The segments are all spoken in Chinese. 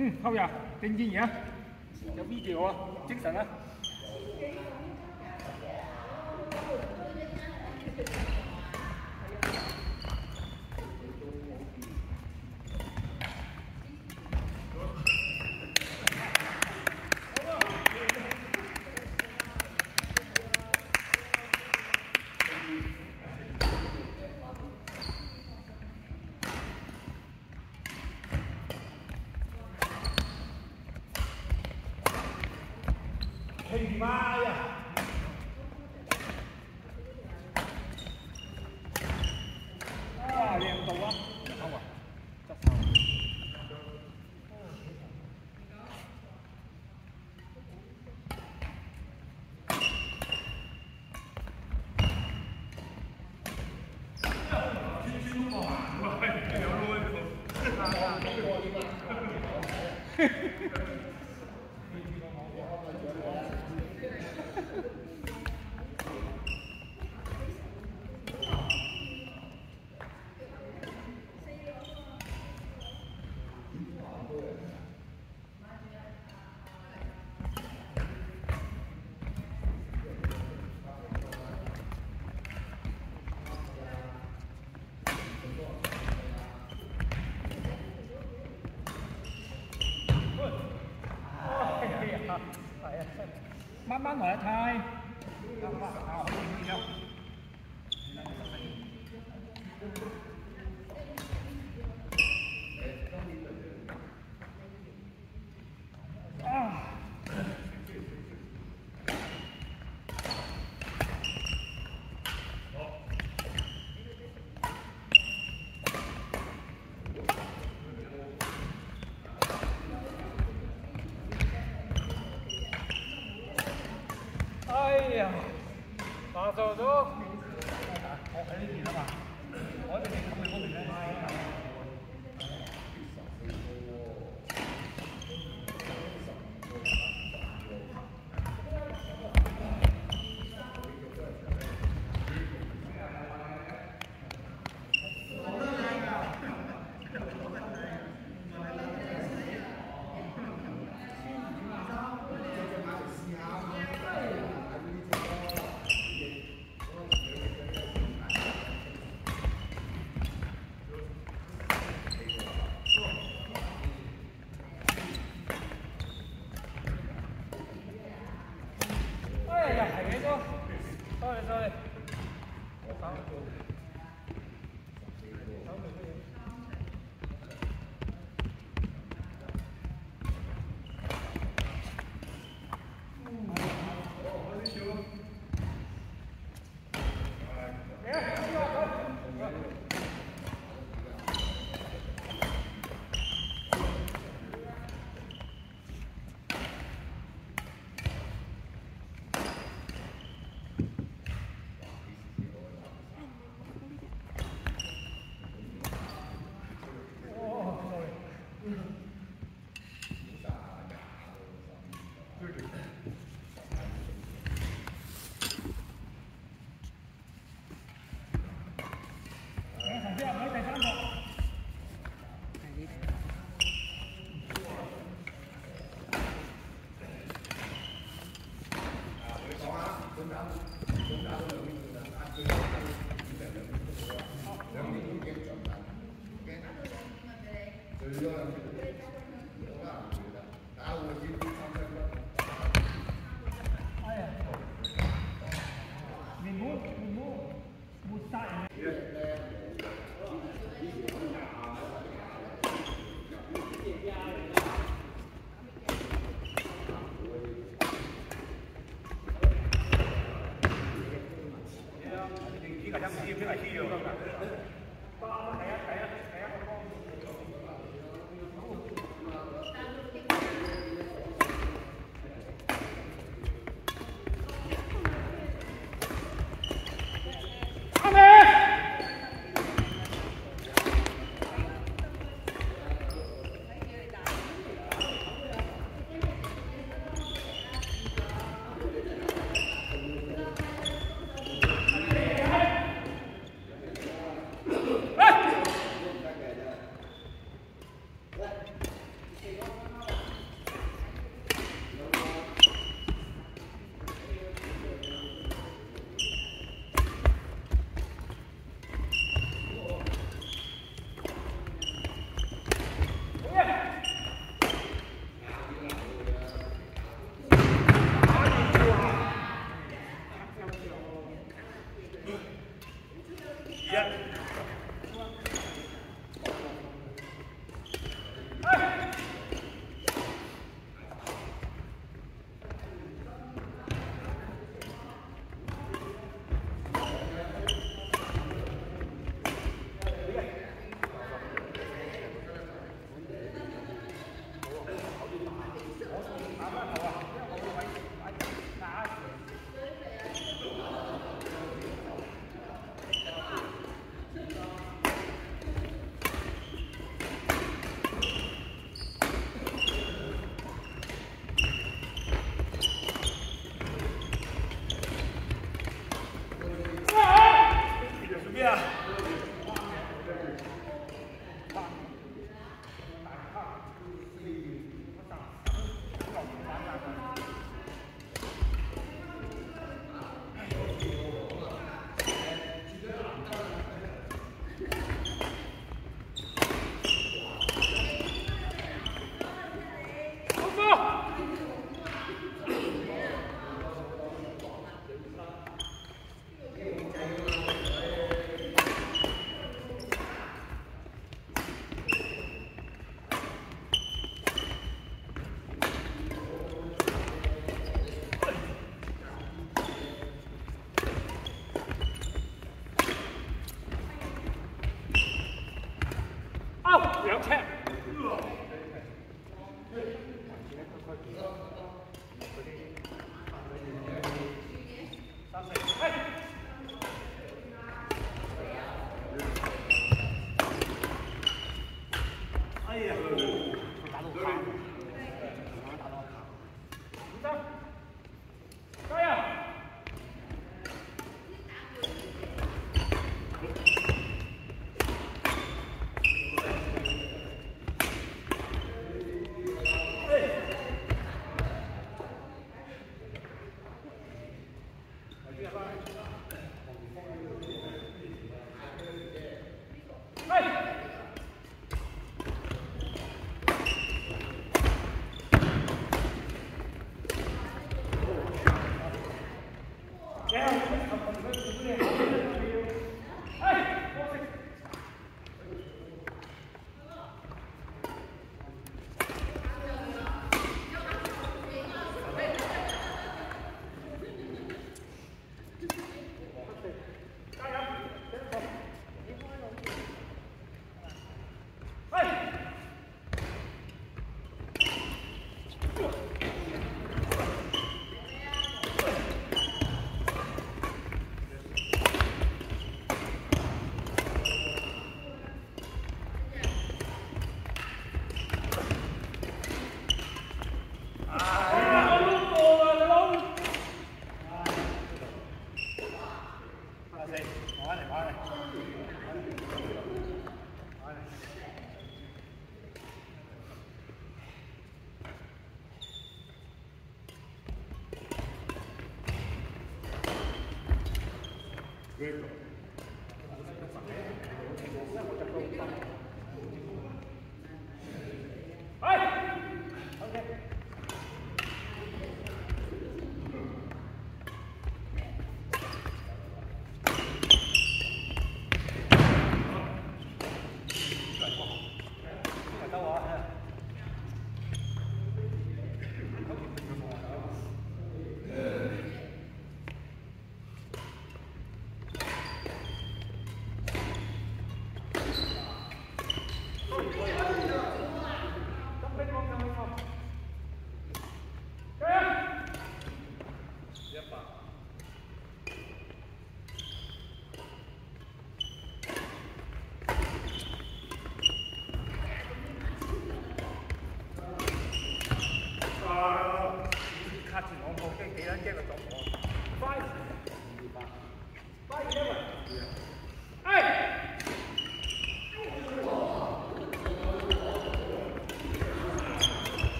嗯，好呀，正经呀，有米酒啊，精神啊。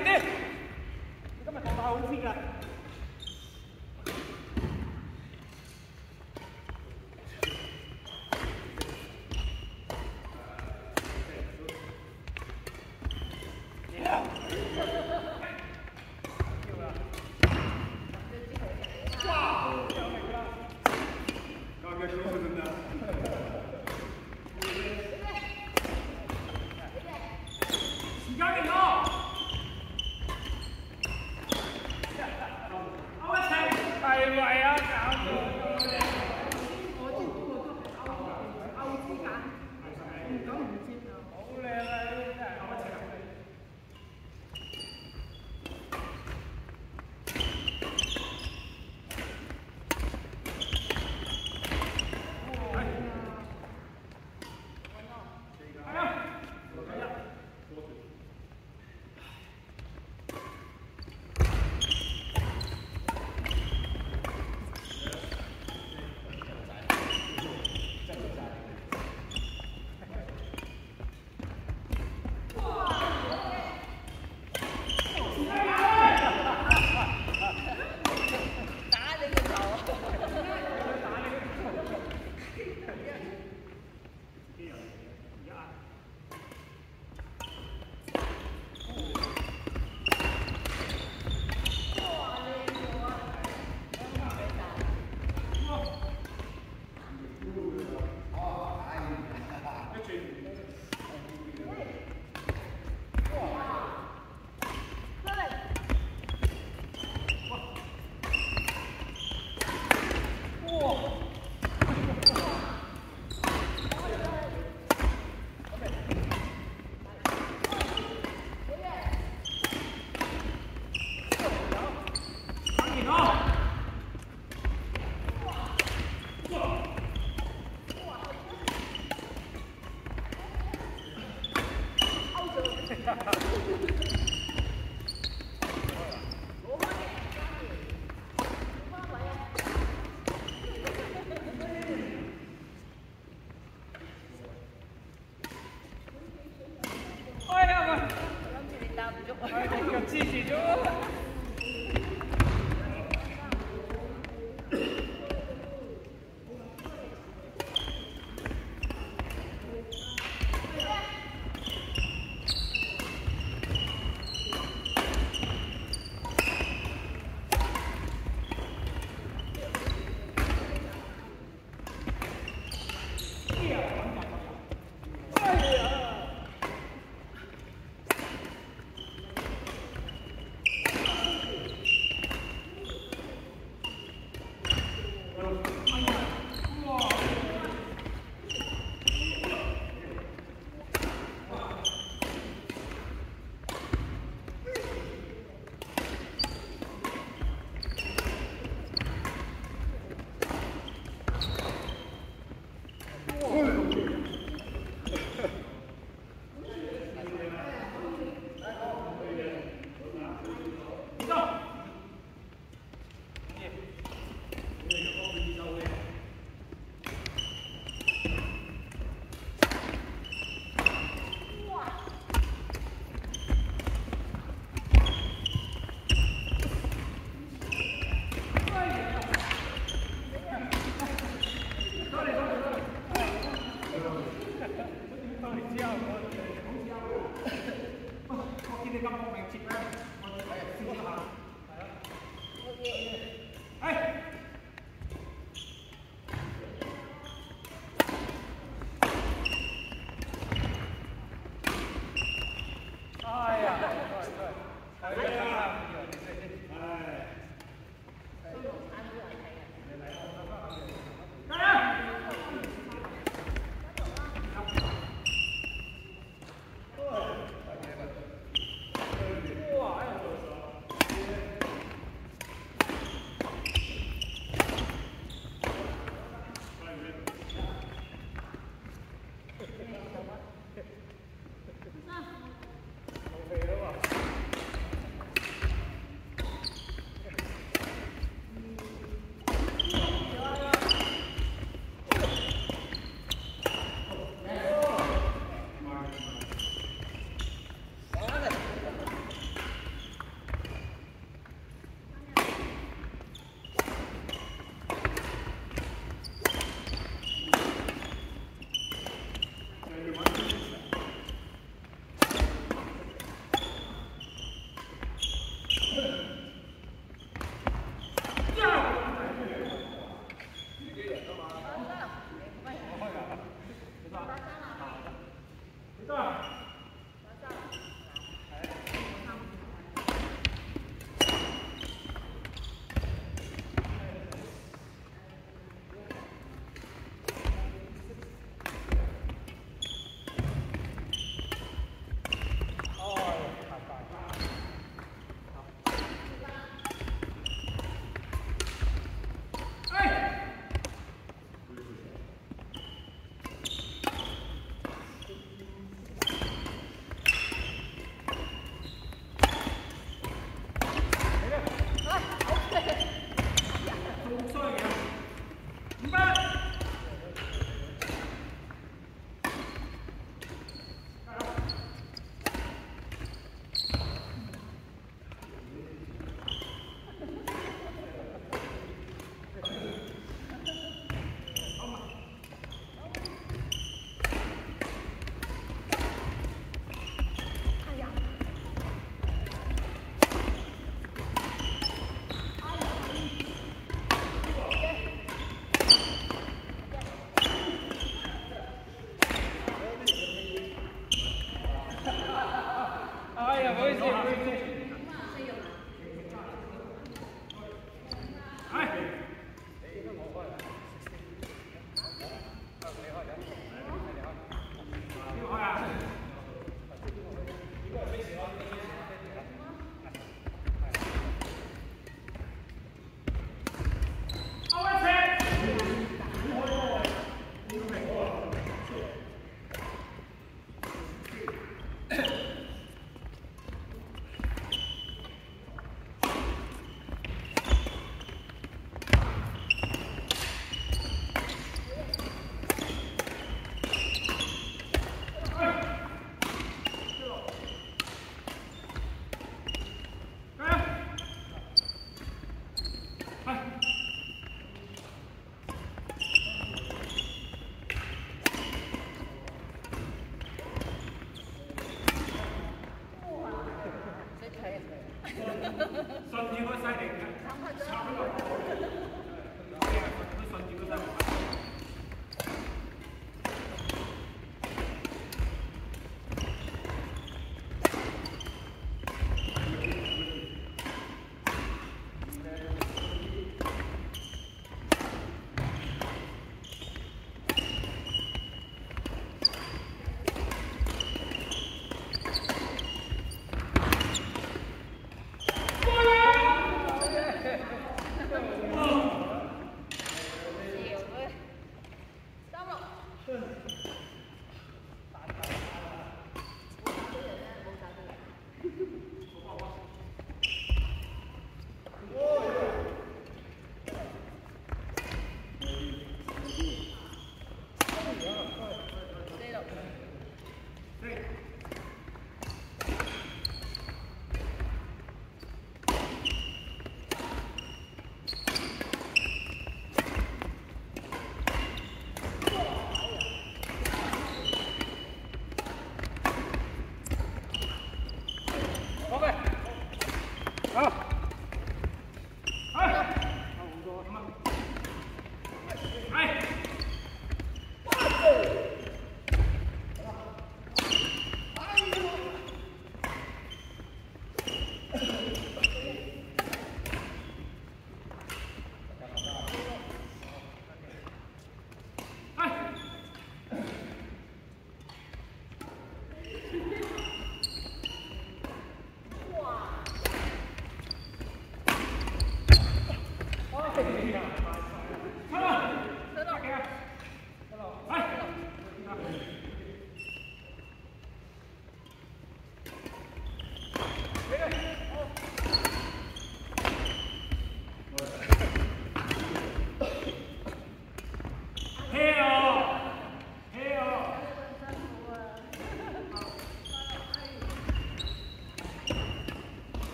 精神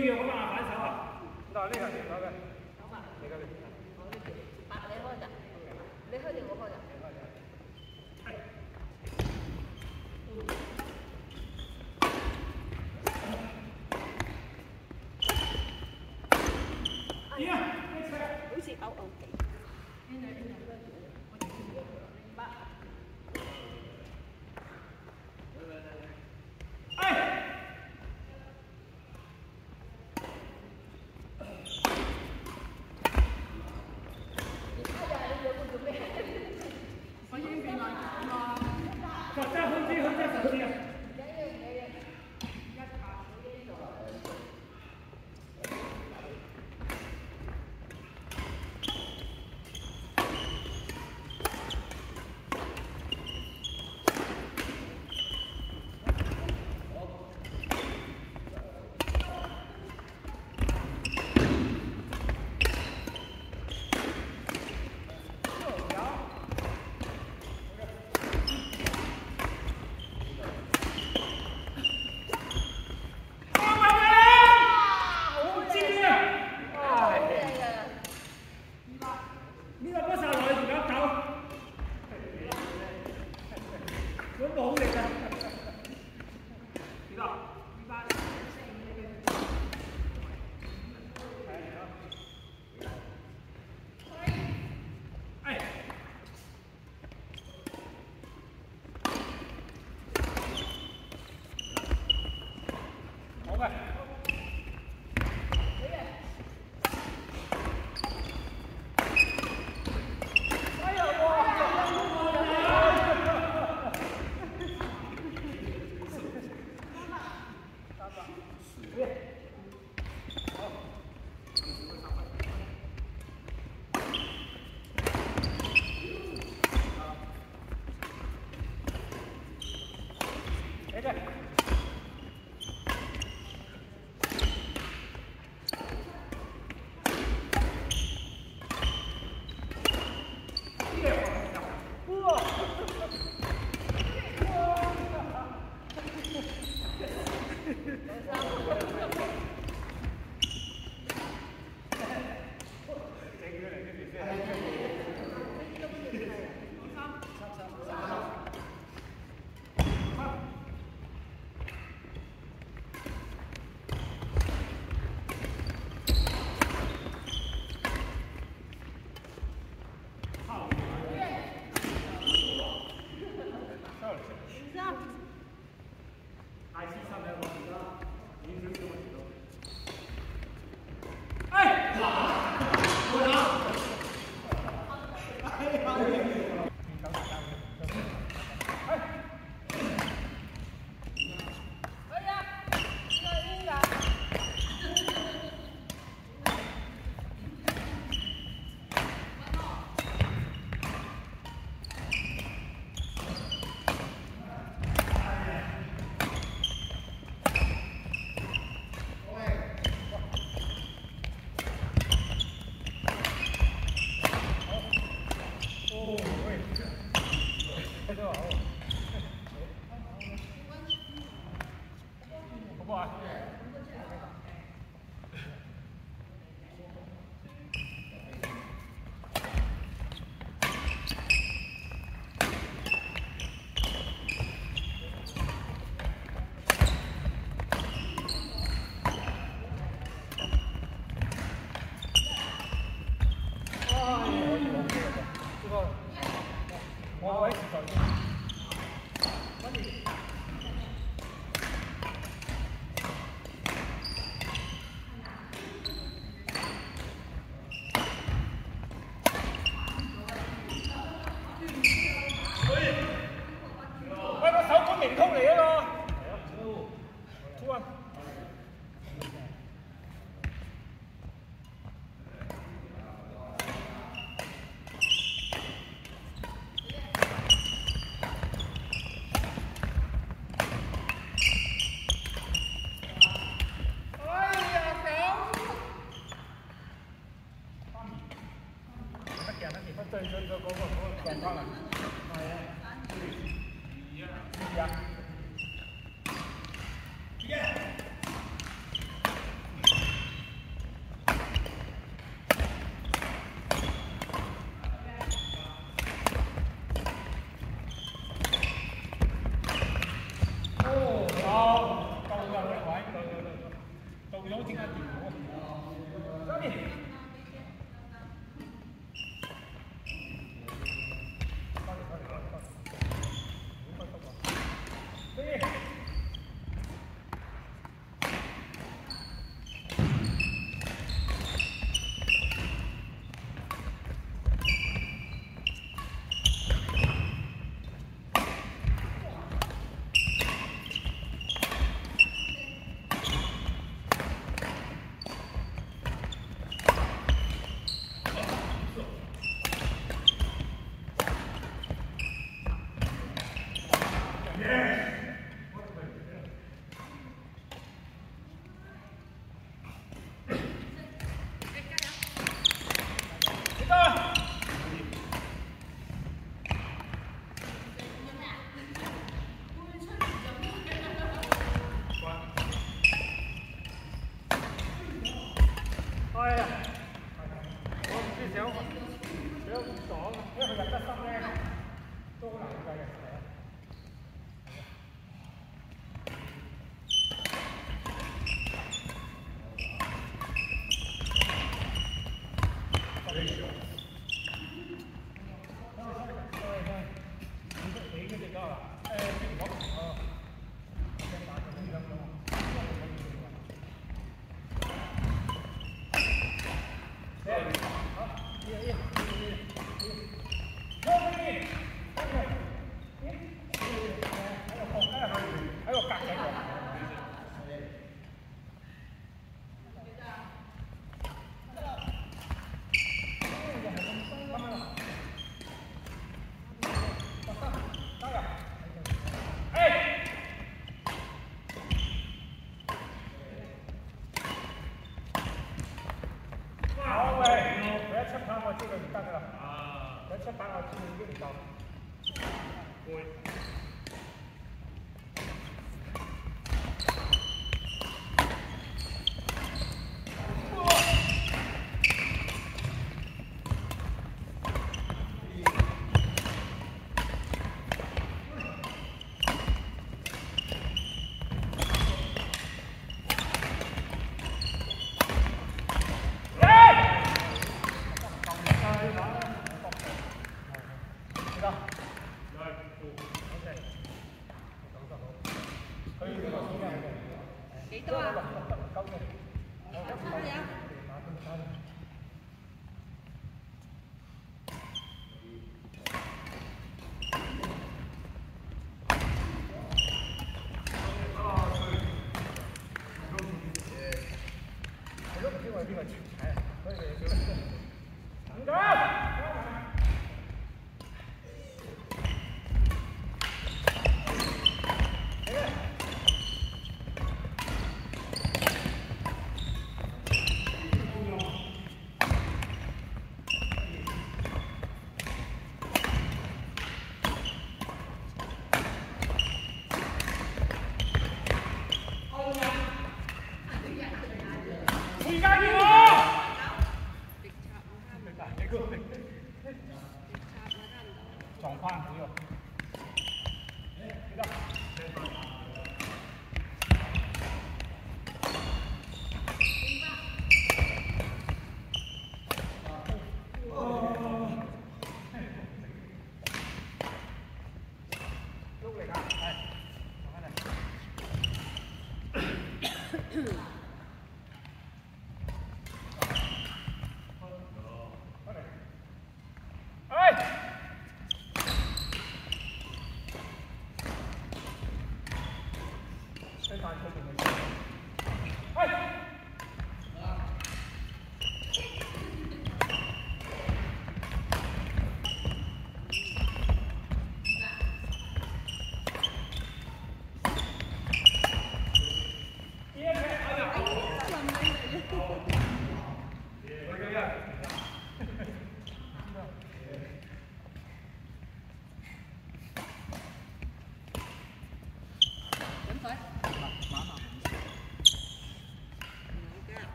叫讓啊嘛，反手啊！嗱，呢個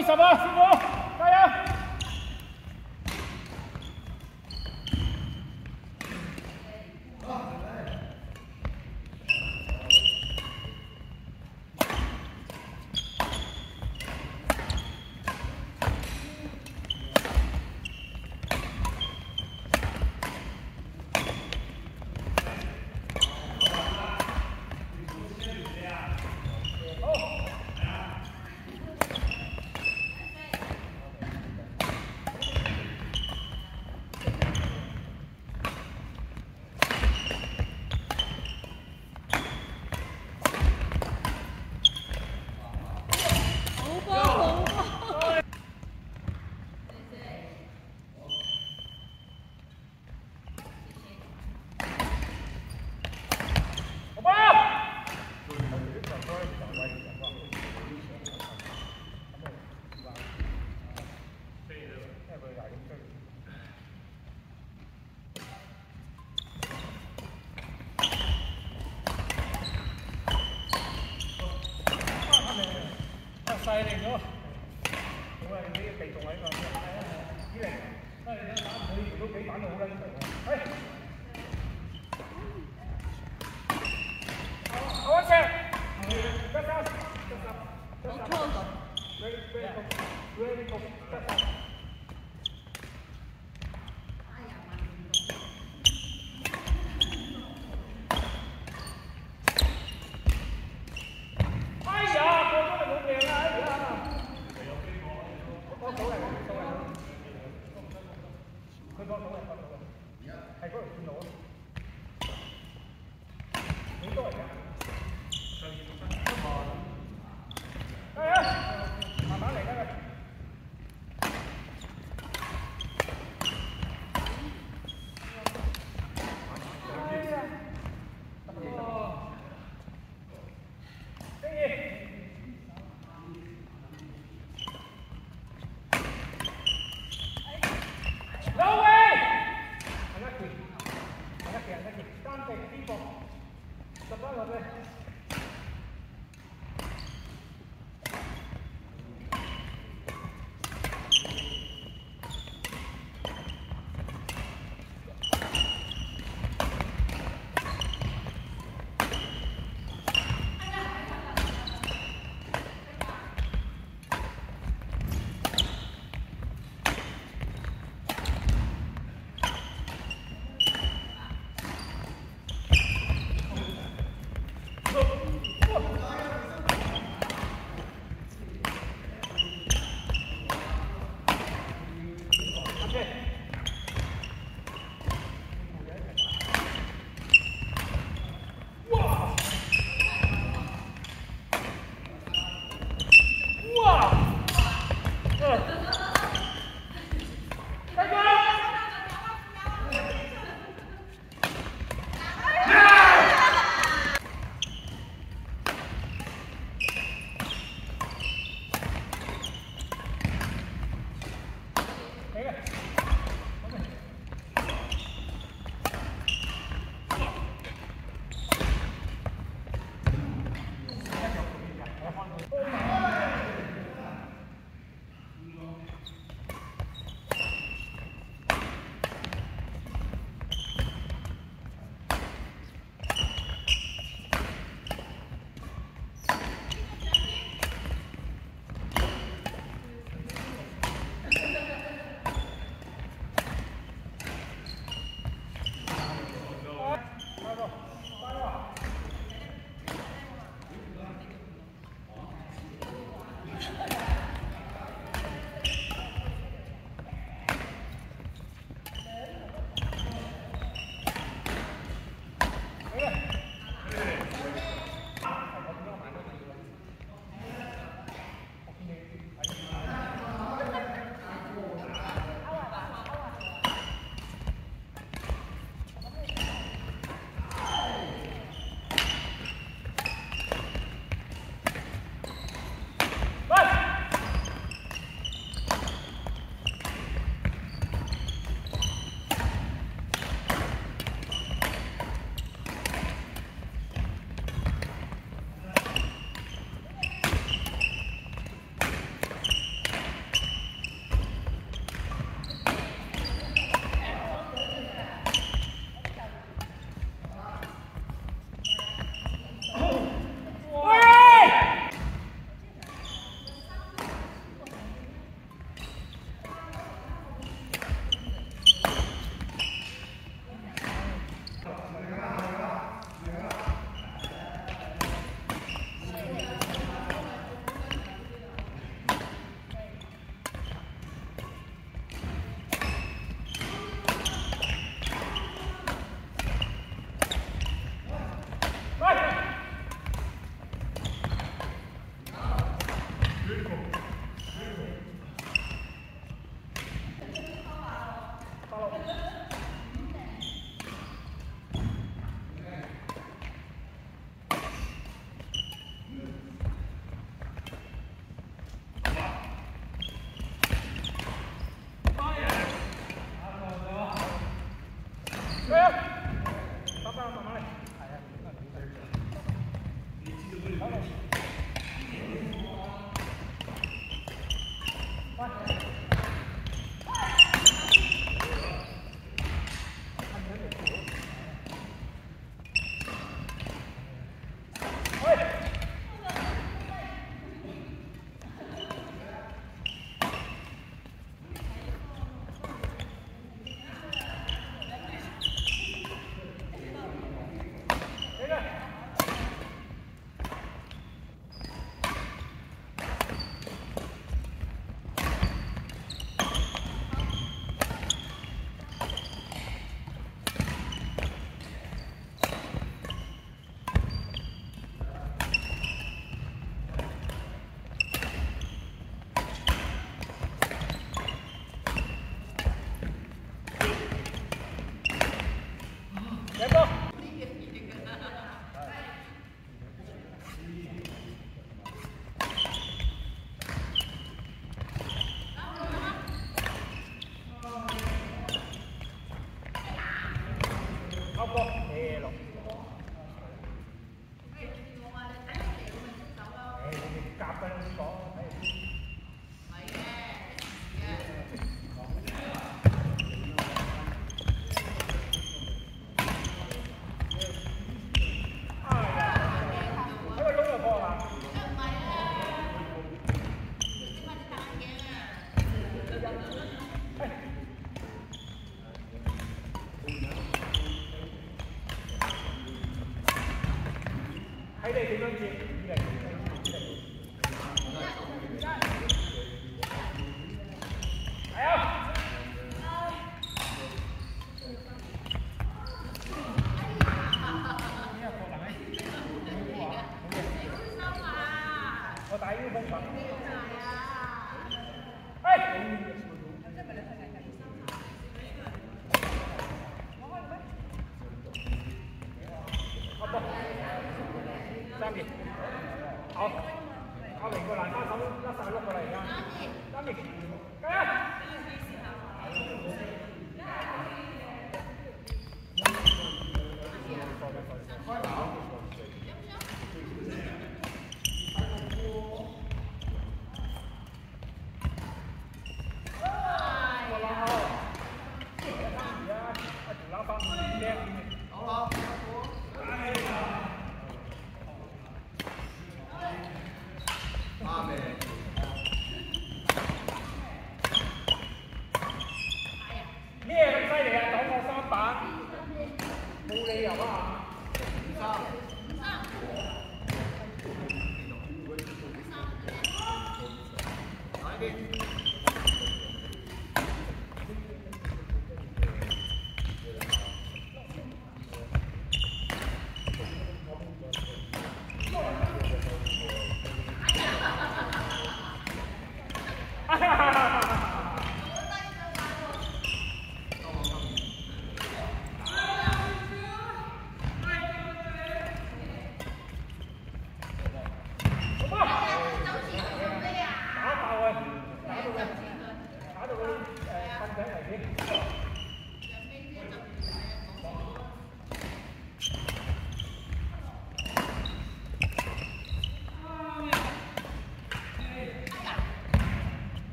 Isa, vas, vas.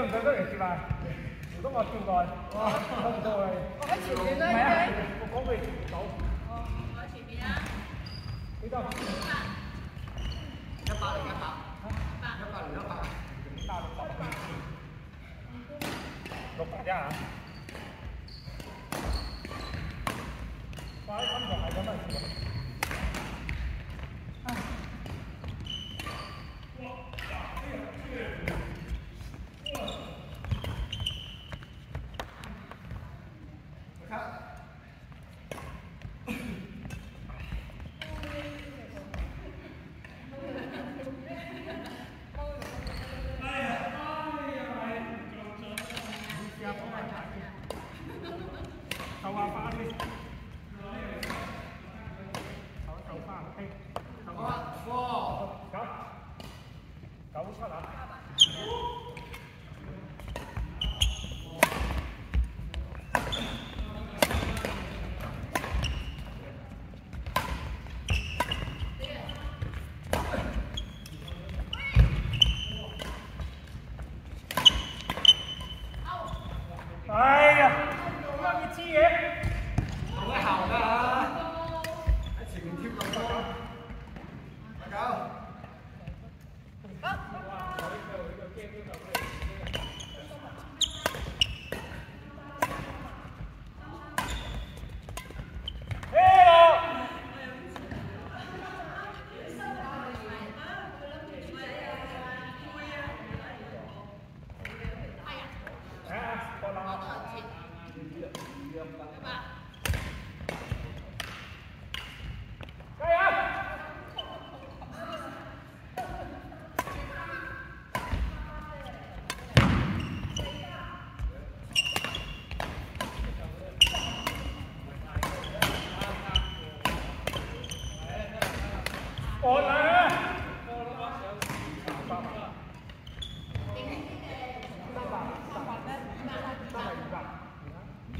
Come on, come on.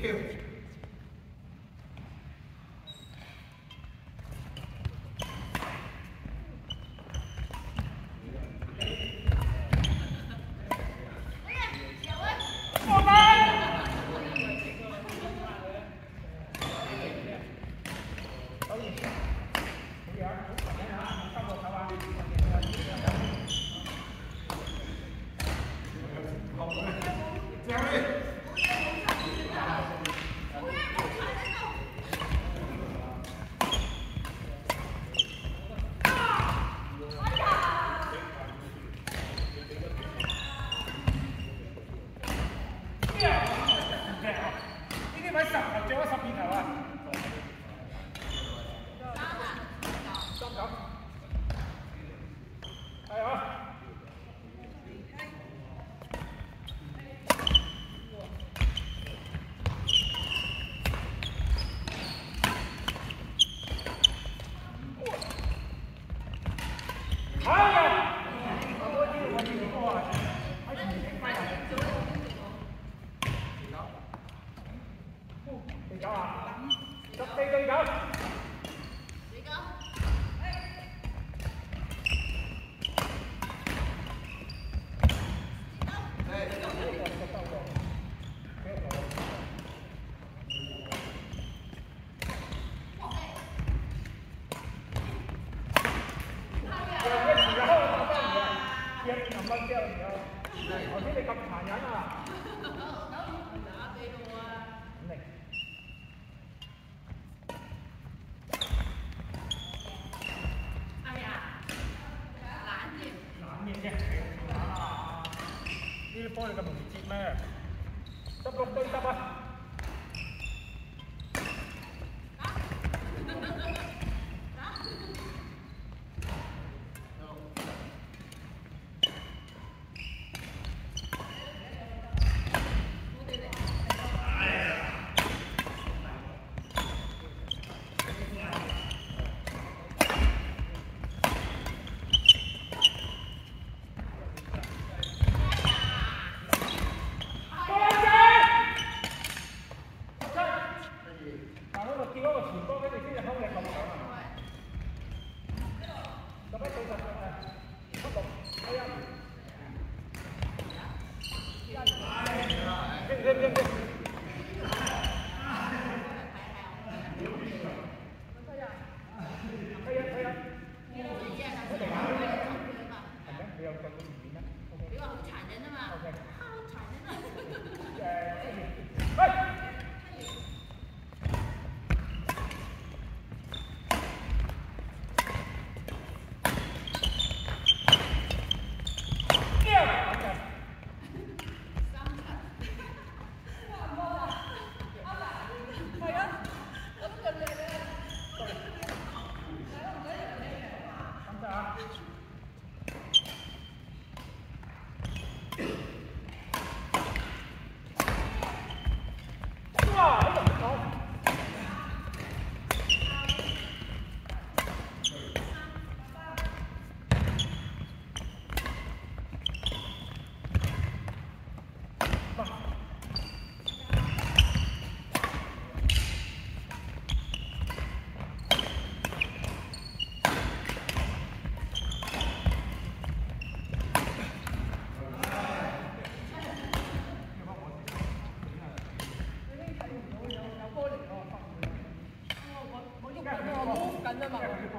character 感觉好了感觉举高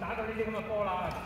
打到呢啲咁嘅波啦。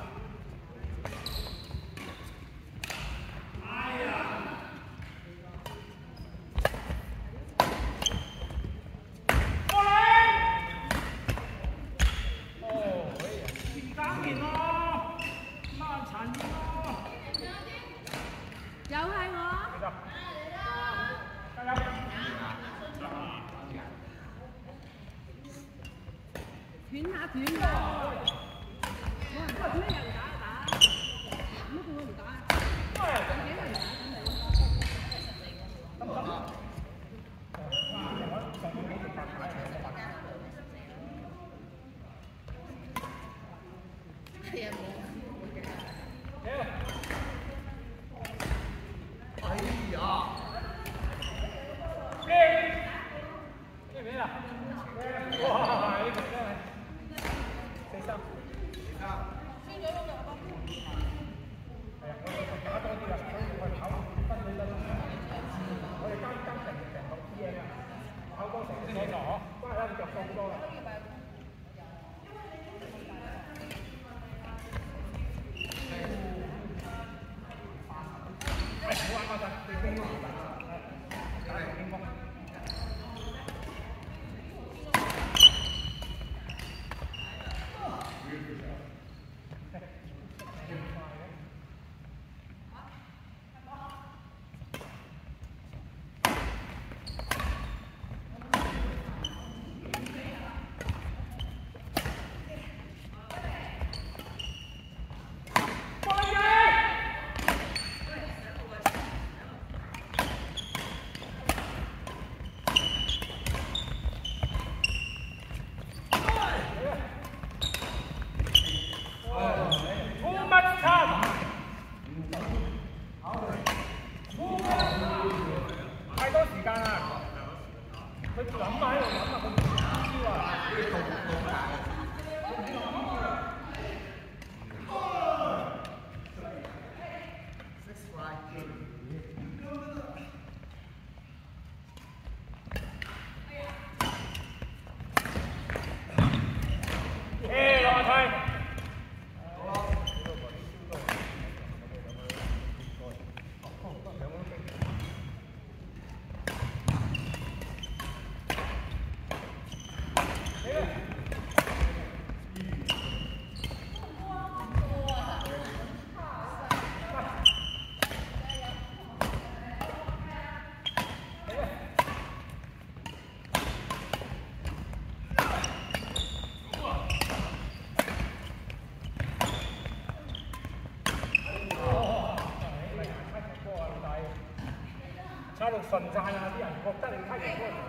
สน啊！啲人覺得你批完嗰個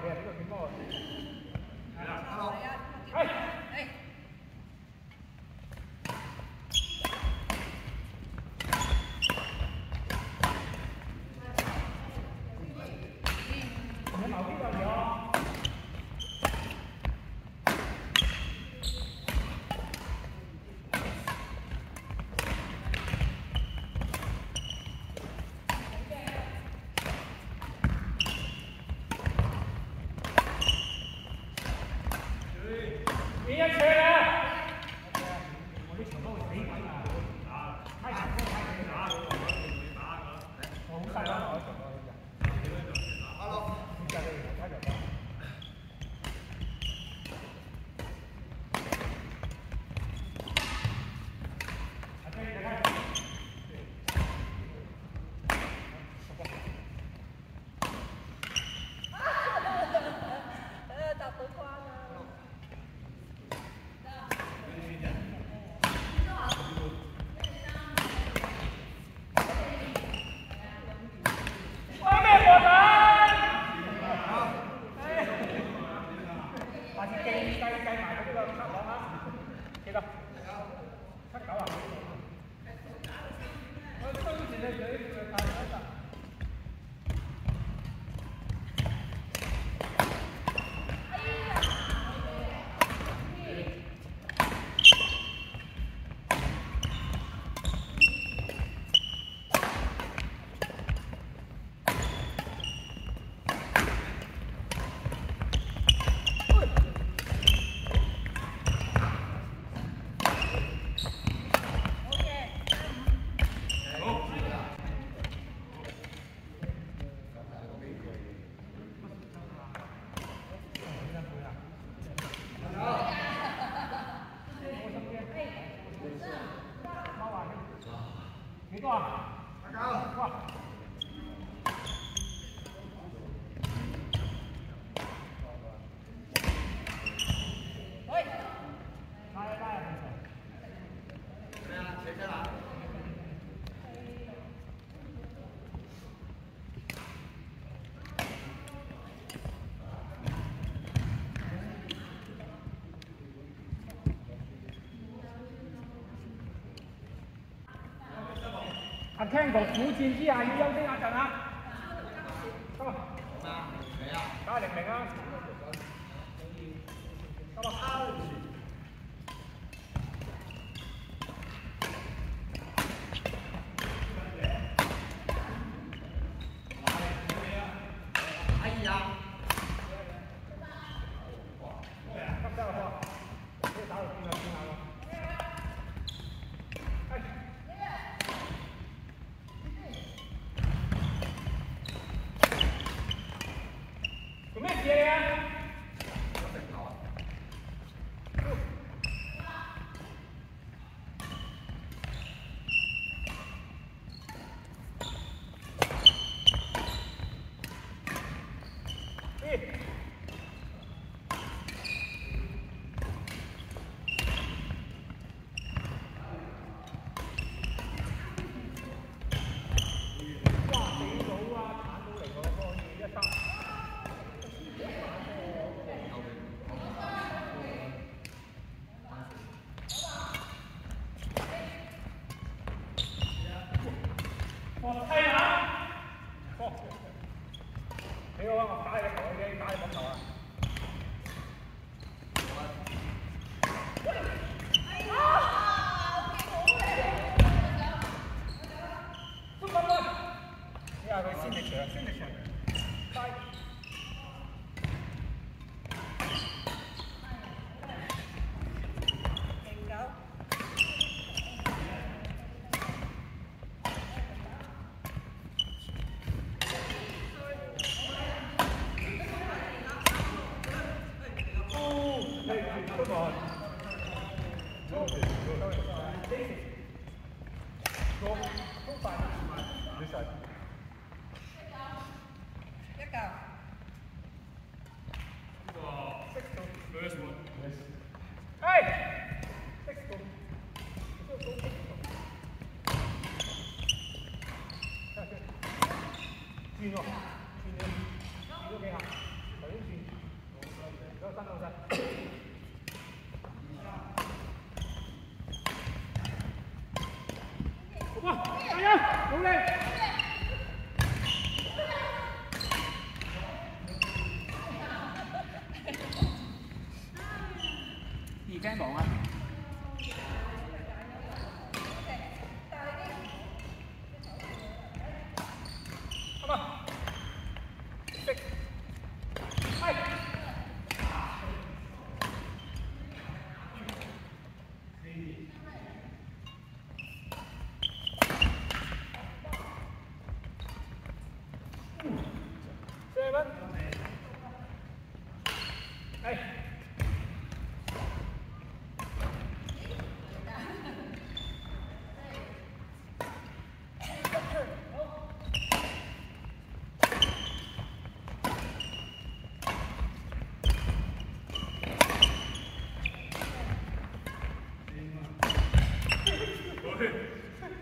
坐往上坐听过古亲之啊，有两天啊。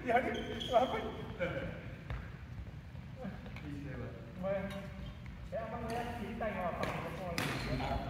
你还是，我还不，你谁了？我，谁让我们要提带我把？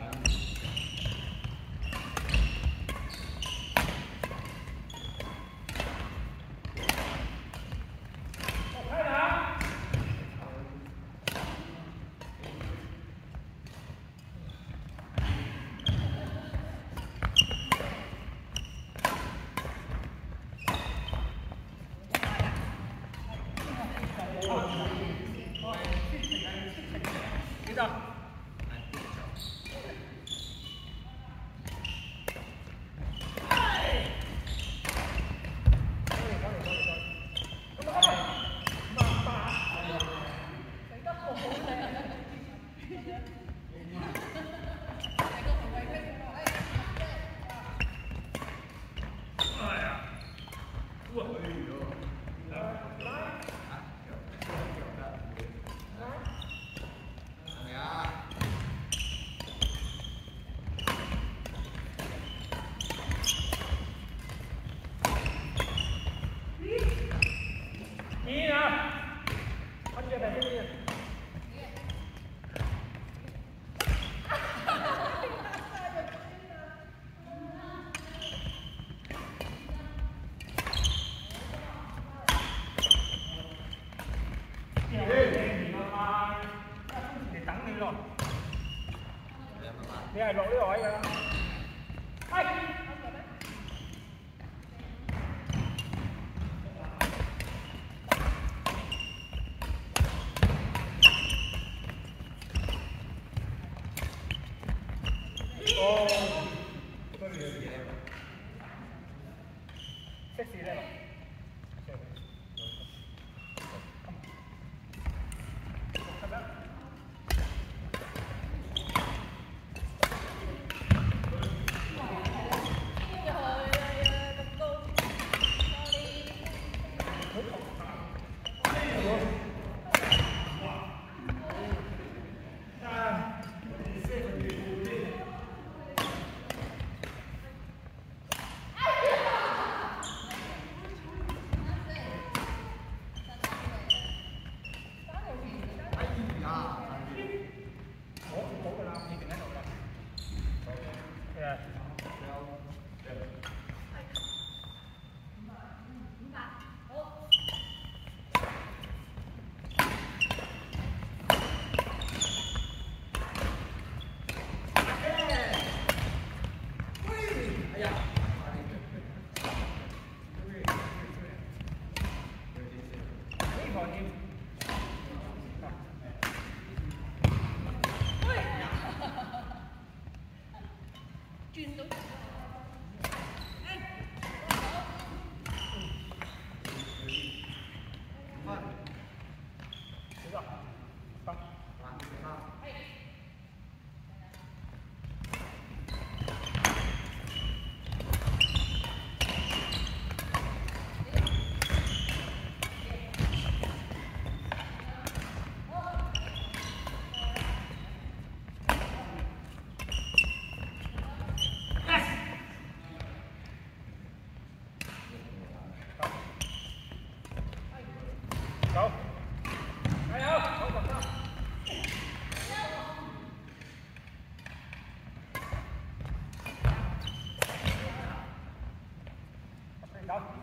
好，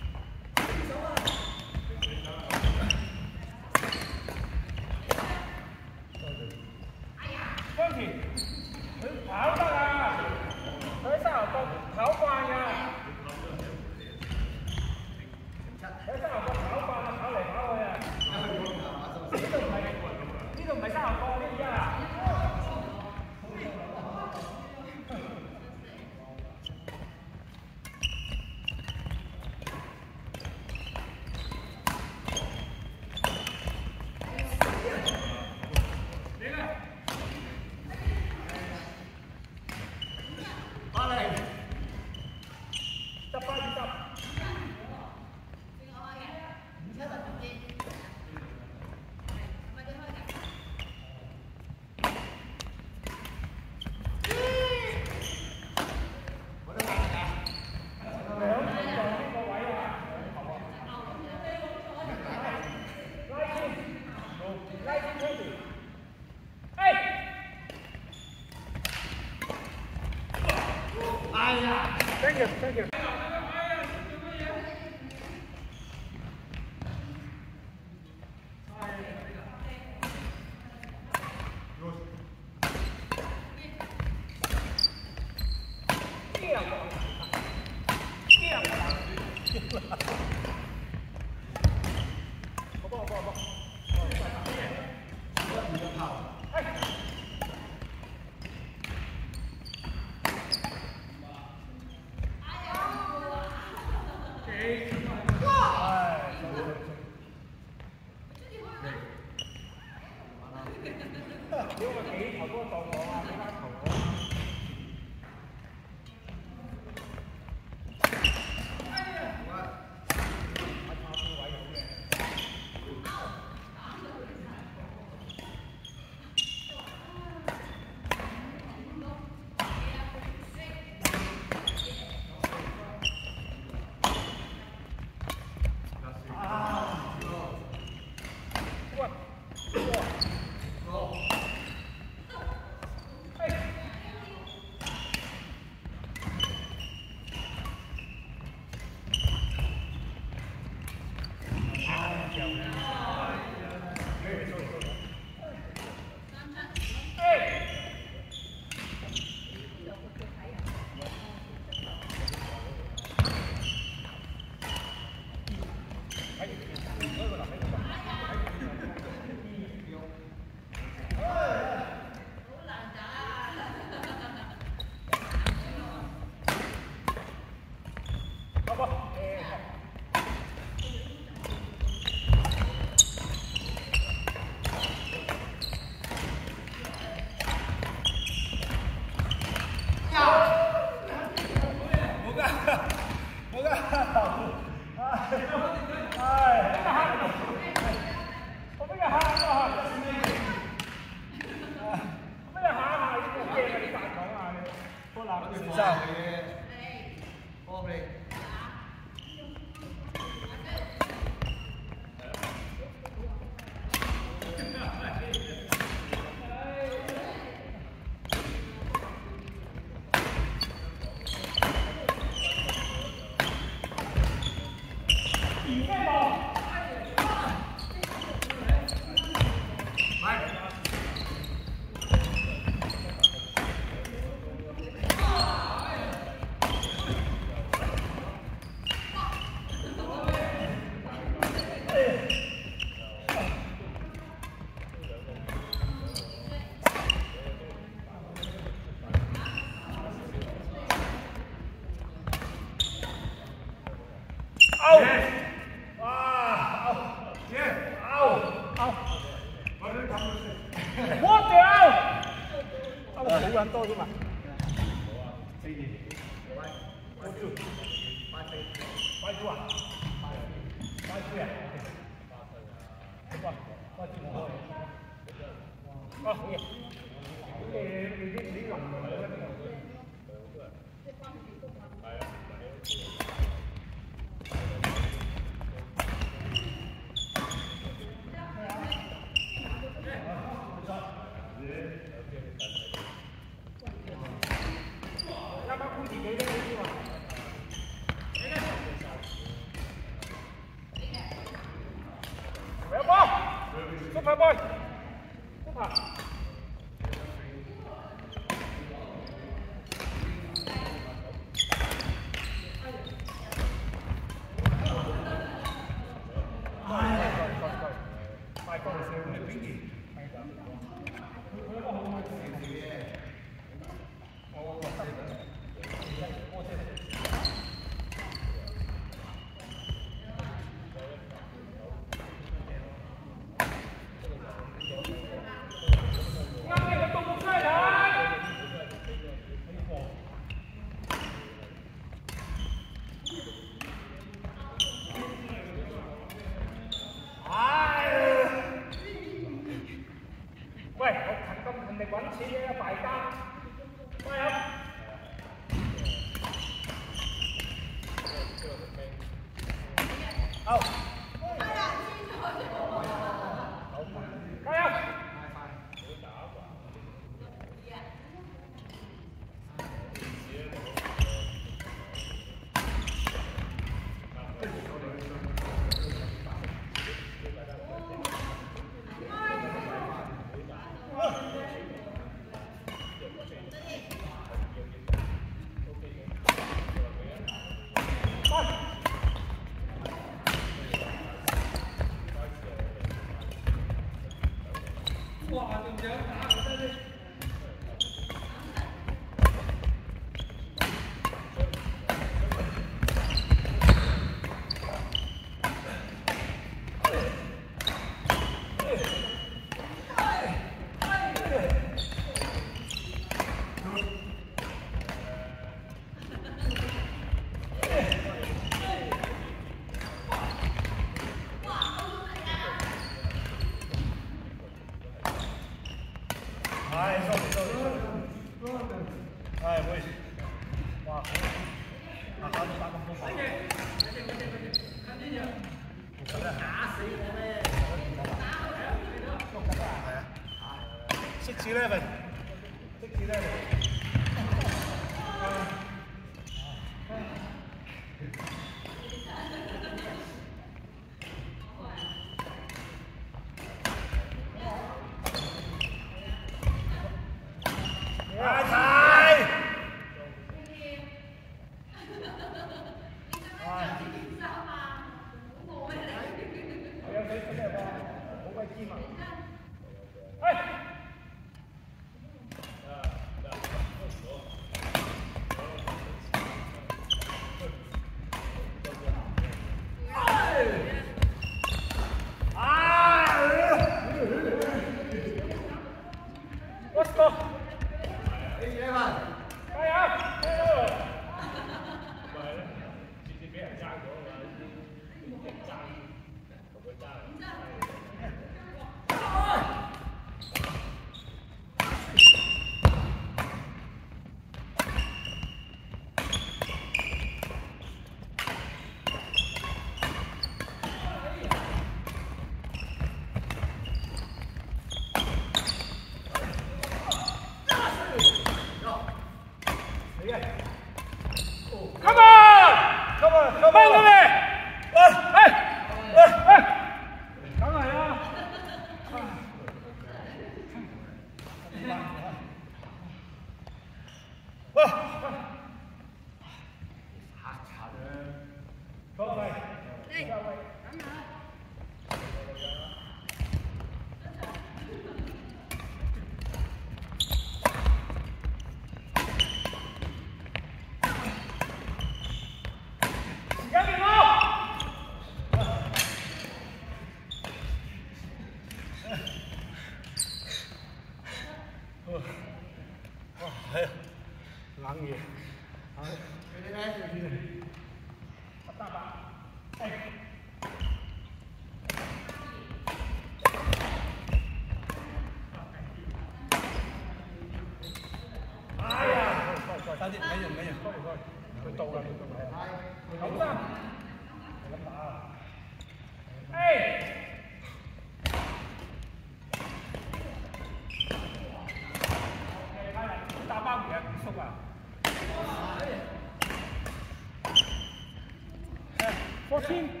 Jackson?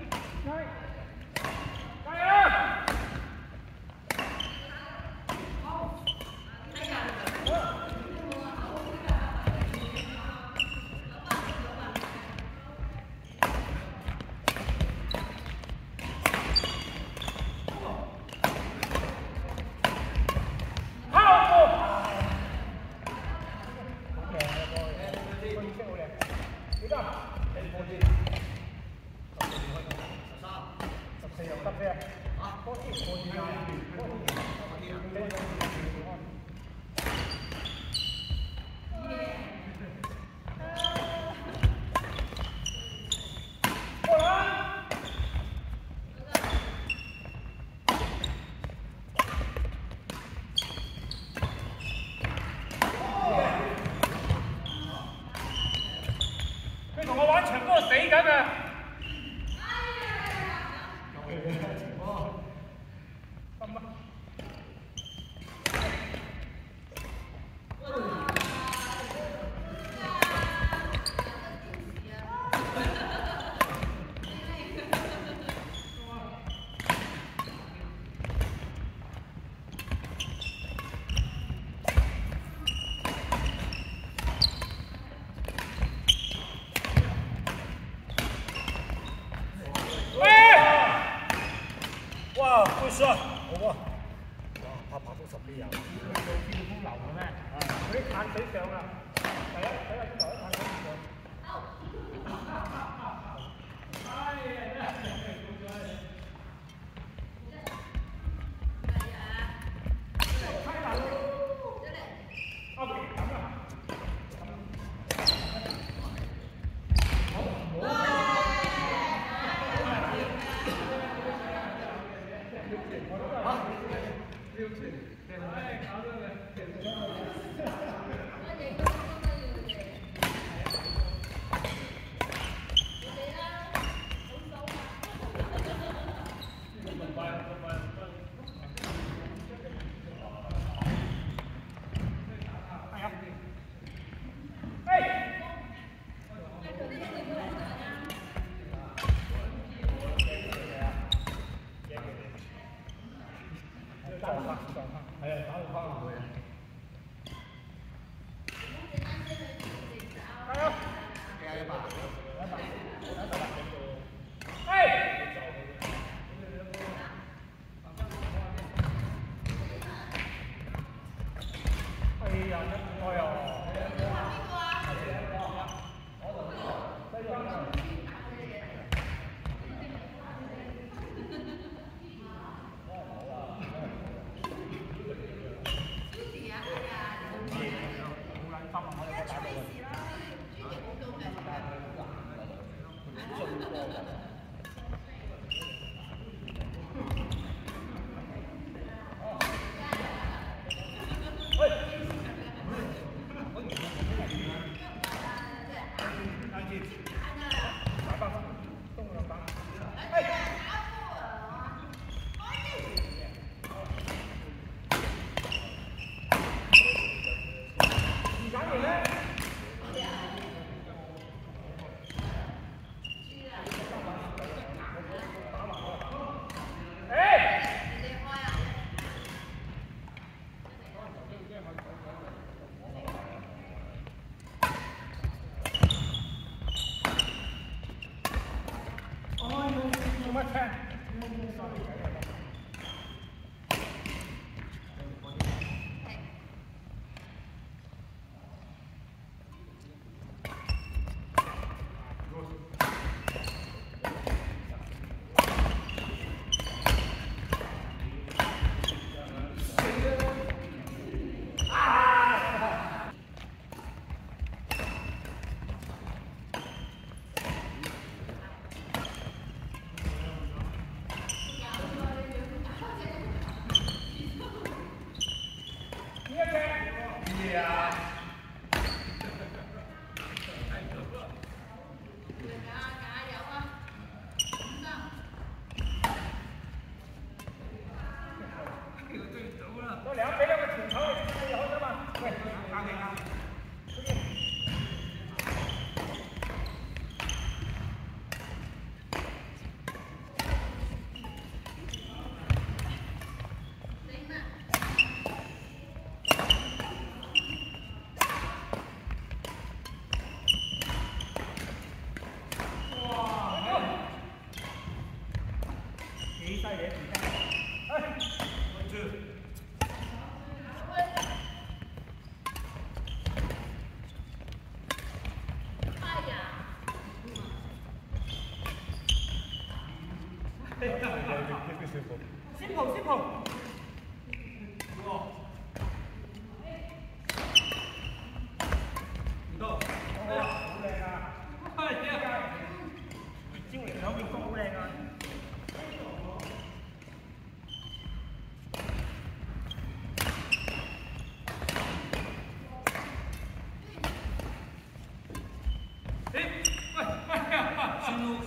死緊啊！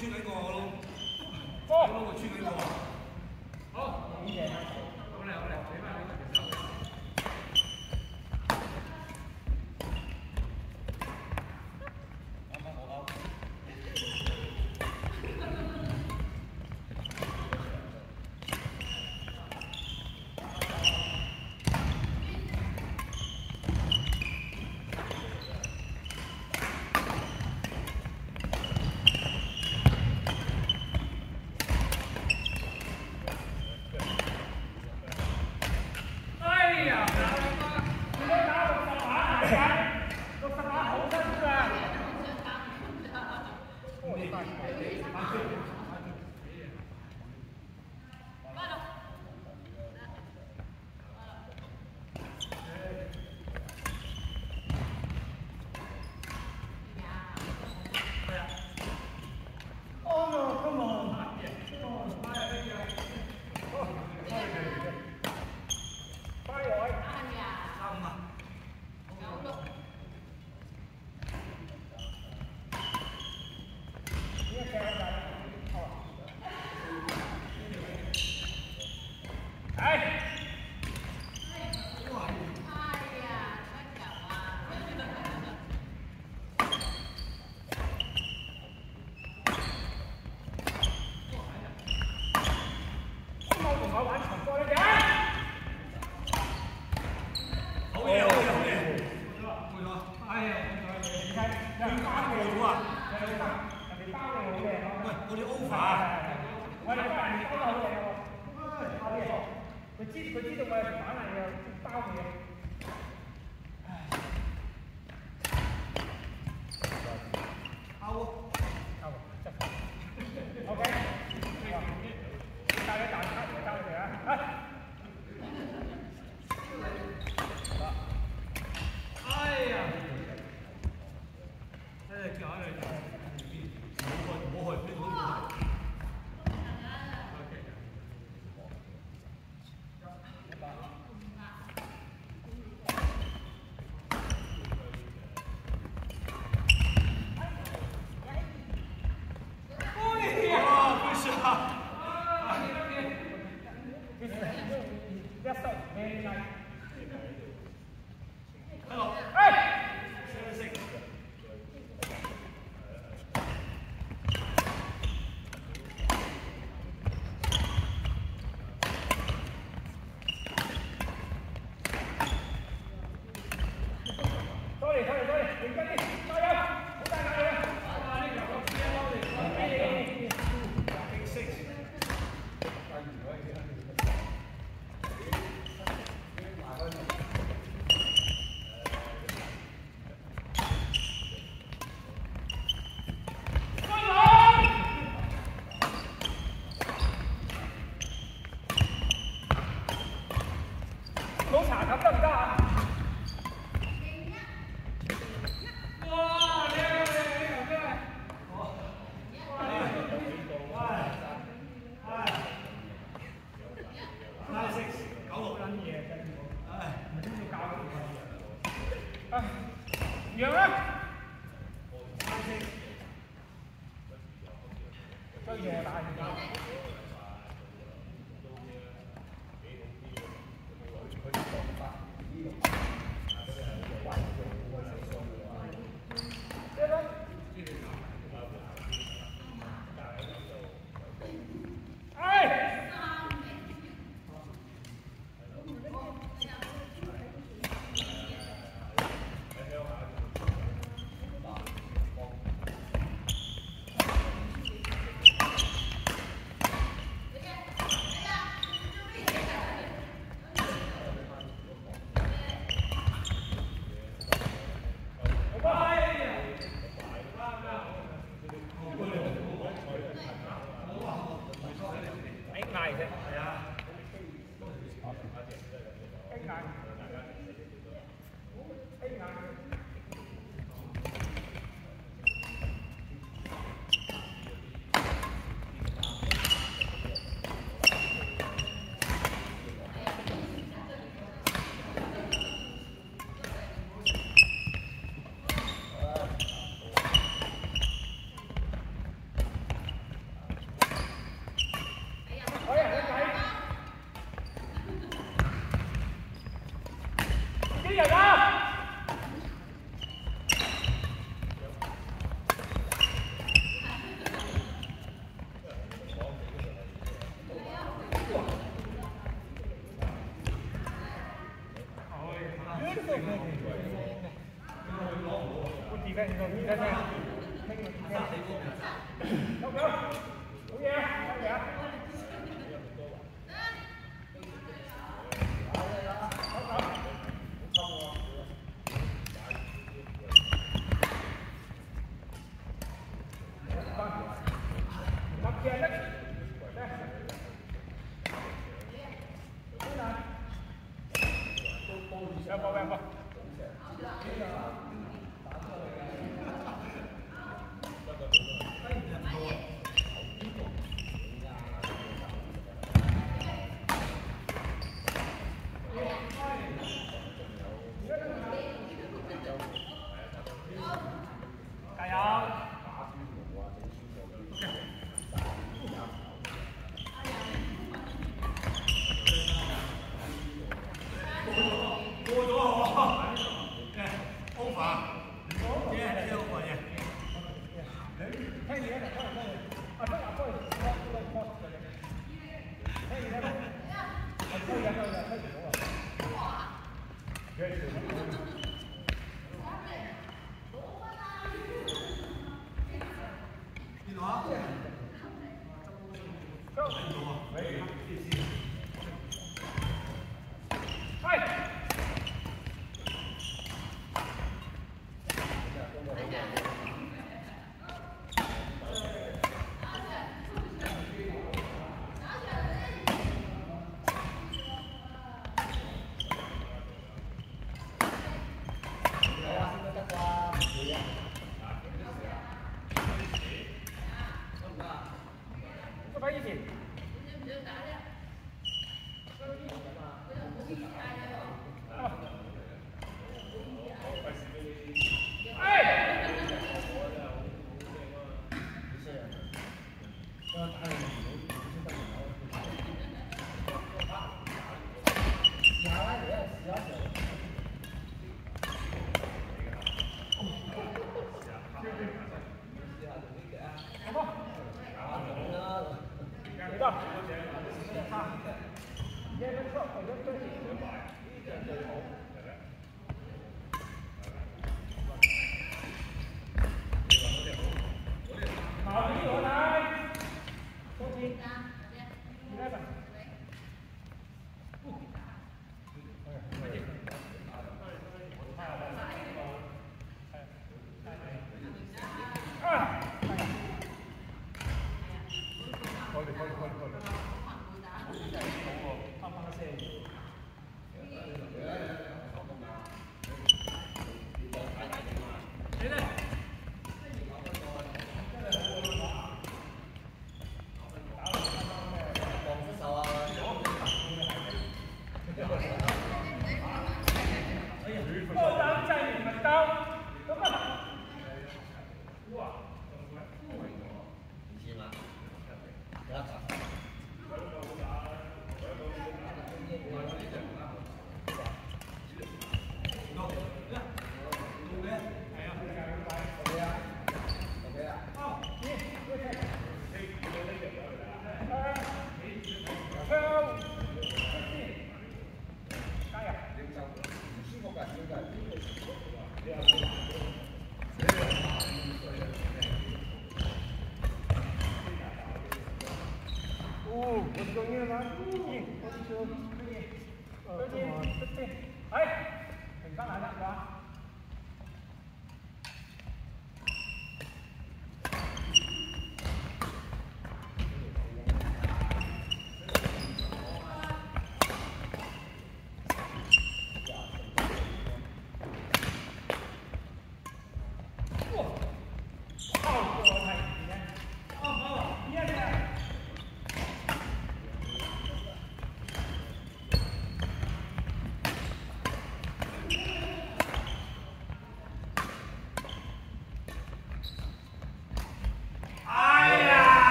funciona algo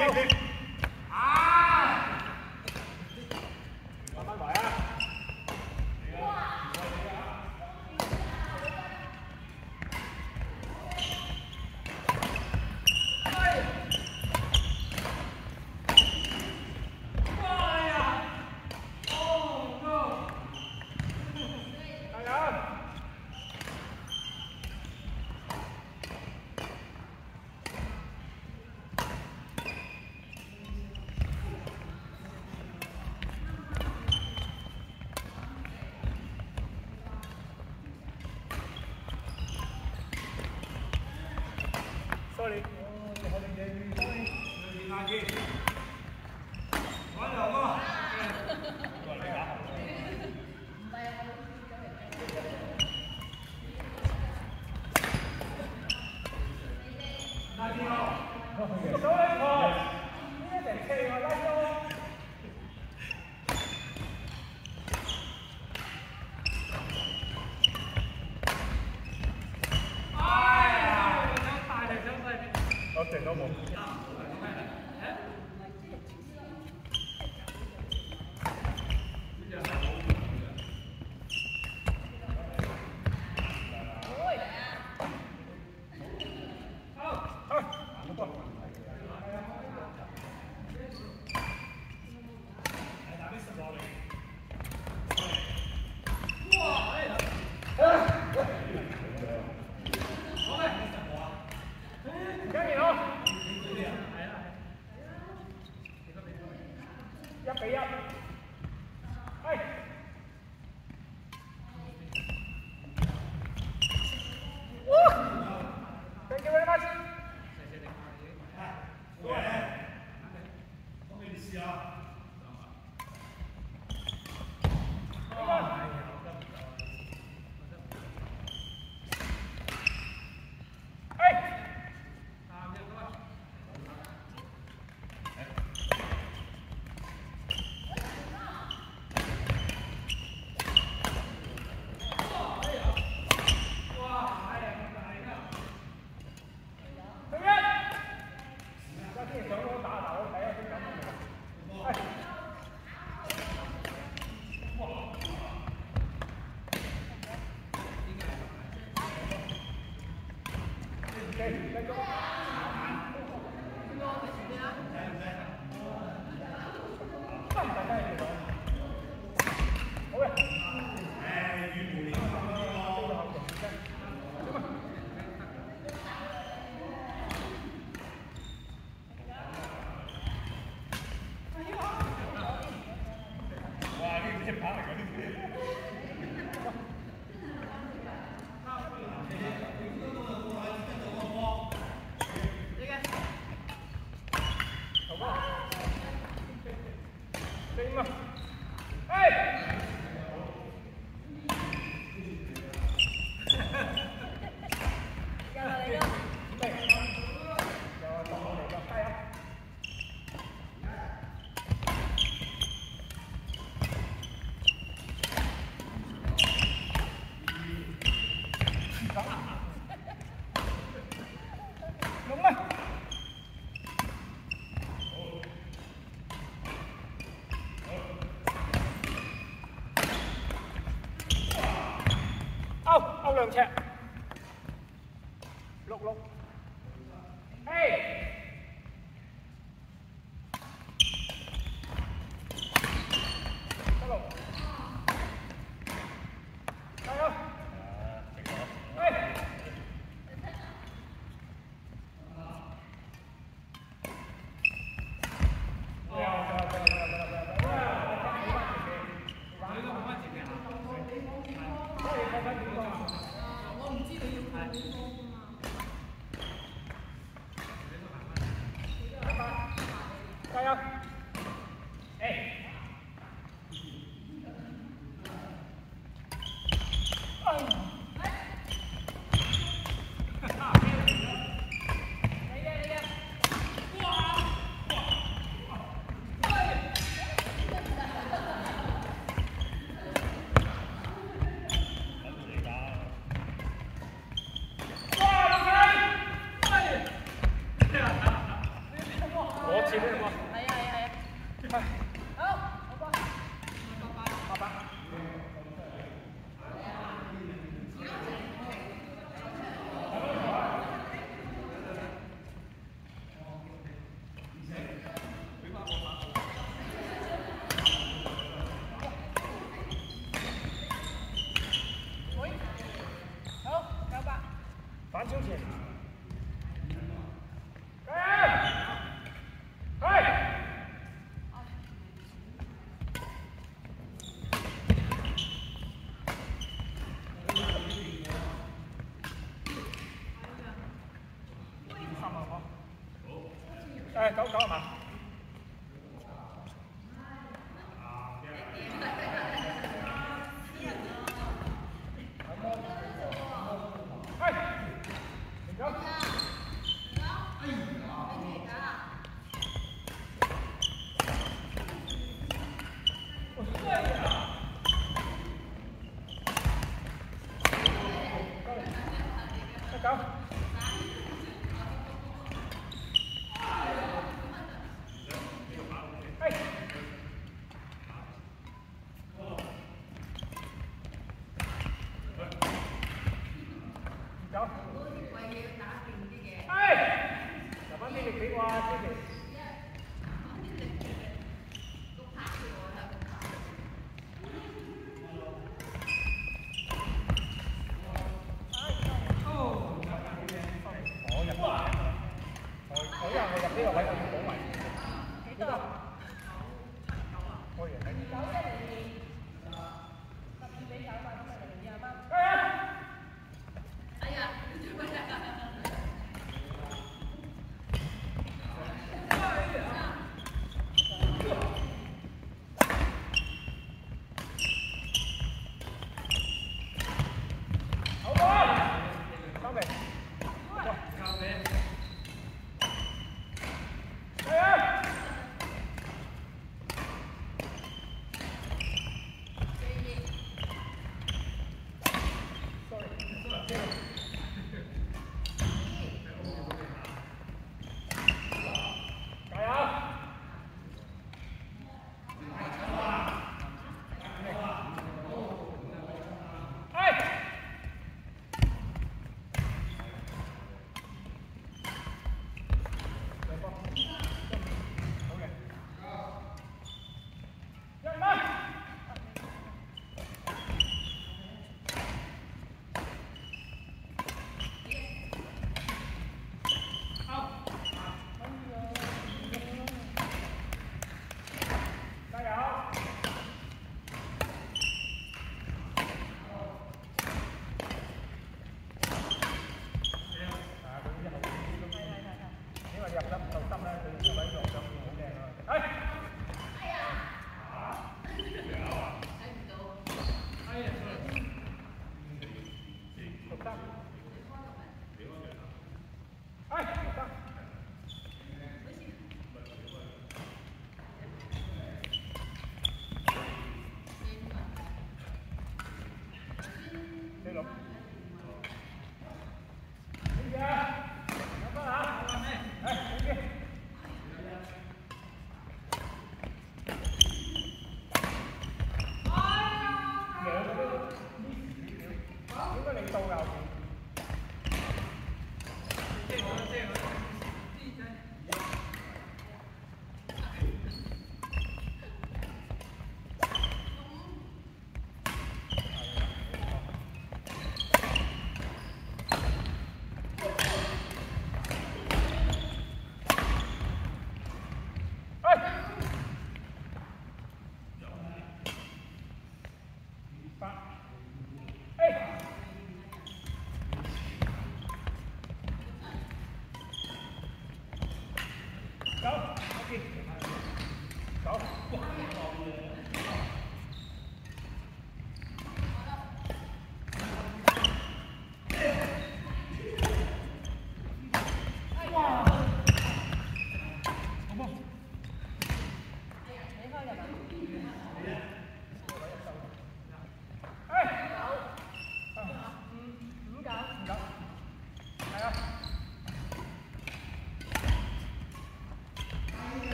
Hit. 哎，搞搞嘛。